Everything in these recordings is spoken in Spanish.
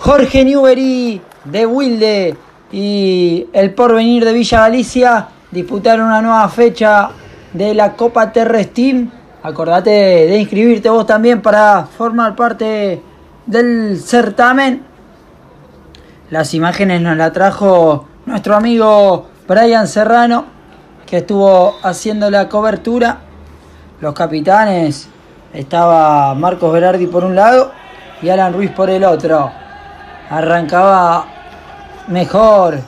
Jorge Newbery de Wilde y el porvenir de Villa Galicia disputaron una nueva fecha de la Copa Terra Steam. Acordate de inscribirte vos también para formar parte del certamen. Las imágenes nos la trajo nuestro amigo Brian Serrano, que estuvo haciendo la cobertura. Los capitanes estaba Marcos Berardi por un lado y Alan Ruiz por el otro. Arrancaba mejor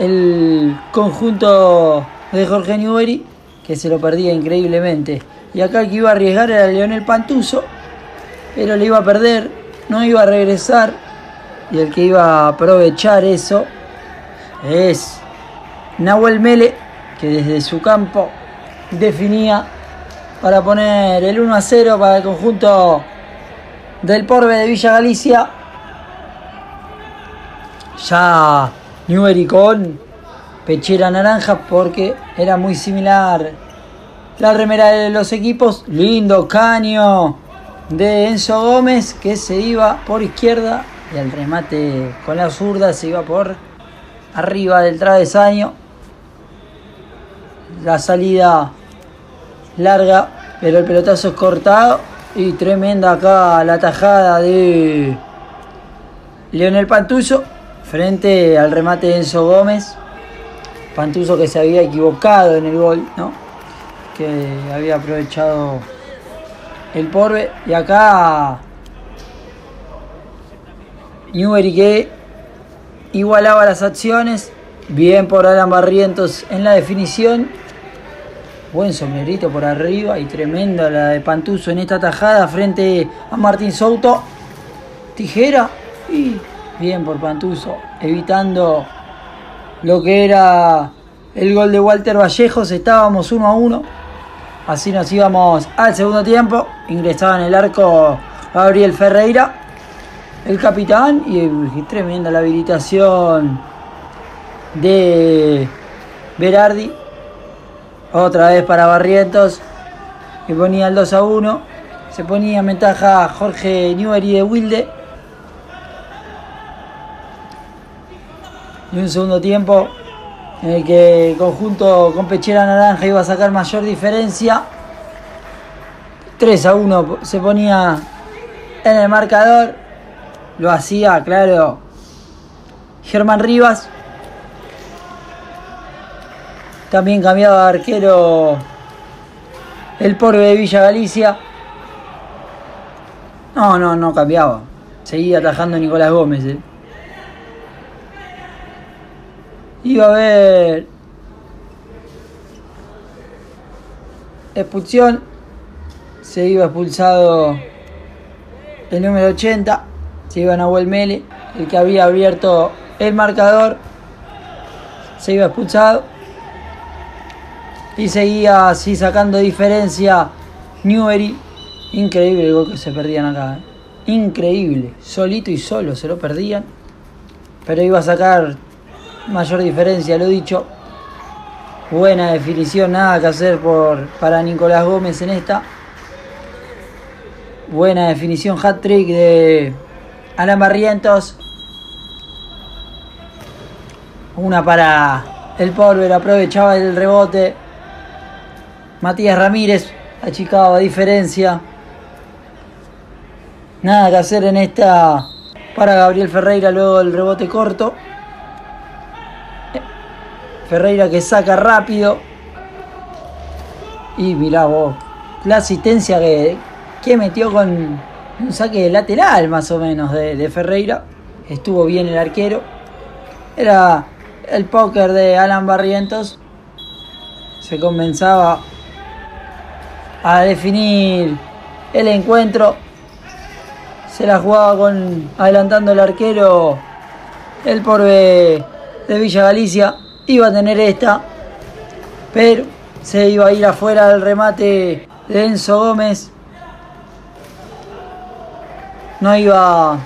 el conjunto de Jorge Newbery, que se lo perdía increíblemente. Y acá el que iba a arriesgar era Leonel Pantuso, pero le iba a perder, no iba a regresar. Y el que iba a aprovechar eso es Nahuel Mele, que desde su campo definía para poner el 1 a 0 para el conjunto del Porbe de Villa Galicia. Ya Newbery con pechera naranja porque era muy similar la remera de los equipos. Lindo caño de Enzo Gómez que se iba por izquierda y el remate con la zurda se iba por arriba del travesaño. La salida larga, pero el pelotazo es cortado y tremenda acá la tajada de Leonel Pantuso frente al remate de Enzo Gómez. Pantuso que se había equivocado en el gol, ¿no? Que había aprovechado el porbe. Y acá Newbery que igualaba las acciones. Bien por Alan Barrientos en la definición. Buen sombrerito por arriba y tremenda la de Pantuso en esta tajada frente a Martín Souto. Tijera y bien por Pantuso, evitando lo que era el gol de Walter Vallejos. Estábamos 1 a 1. Así nos íbamos al segundo tiempo. Ingresaba en el arco Gabriel Ferreira, el capitán, y tremenda la habilitación de Berardi otra vez para Barrientos, que ponía el 2 a 1. Se ponía en ventaja Jorge Newbery de Wilde. Y un segundo tiempo en el que el conjunto con Pechera Naranja iba a sacar mayor diferencia. 3 a 1 se ponía en el marcador. Lo hacía, claro, Germán Rivas. También cambiaba de arquero el Porbe de Villa Galicia. No, no, no cambiaba. Seguía atajando Nicolás Gómez. Eh. Iba a haber expulsión. Se iba expulsado el número 80. Se iba Nahuel Mele, el que había abierto el marcador. Se iba expulsado. Y seguía así sacando diferencia Newbery. Increíble el gol que se perdían acá. ¿eh? Increíble. Solito y solo se lo perdían. Pero iba a sacar mayor diferencia, lo dicho. Buena definición, nada que hacer por, para Nicolás Gómez en esta. Buena definición, hat trick de Alan Barrientos. Una para el Polver, aprovechaba el rebote. Matías Ramírez achicaba diferencia. Nada que hacer en esta para Gabriel Ferreira, luego el rebote corto. Ferreira que saca rápido. Y mirá vos, la asistencia que, que metió con un saque lateral más o menos de, de Ferreira. Estuvo bien el arquero. Era el póker de Alan Barrientos. Se comenzaba a definir el encuentro. Se la jugaba con adelantando el arquero el porbe de Villa Galicia. Iba a tener esta, pero se iba a ir afuera del remate de Enzo Gómez. No iba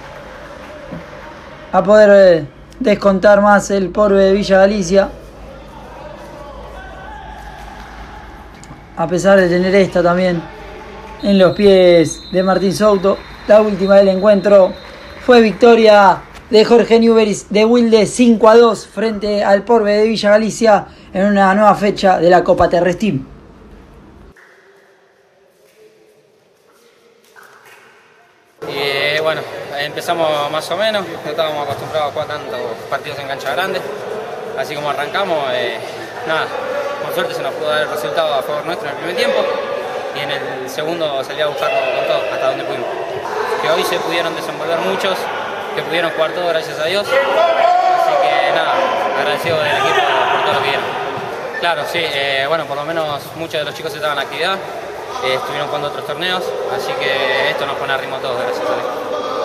a poder descontar más el porbe de Villa Galicia. a pesar de tener esta también en los pies de Martín Souto. La última del encuentro fue victoria de Jorge Newberis de Wilde 5 a 2 frente al Porbe de Villa Galicia en una nueva fecha de la Copa Terrestim. Y eh, bueno, empezamos más o menos, no estábamos acostumbrados a jugar tantos partidos en cancha grande, así como arrancamos, eh, nada, por suerte se nos pudo dar el resultado a favor nuestro en el primer tiempo y en el segundo salí a buscarlo con todo hasta donde pudimos. Que hoy se pudieron desenvolver muchos, que pudieron jugar todo gracias a Dios, así que nada, agradecido del equipo por todo lo que dieron. Claro, sí, eh, bueno, por lo menos muchos de los chicos estaban en actividad, eh, estuvieron jugando otros torneos, así que esto nos pone a ritmo a todos, gracias a Dios.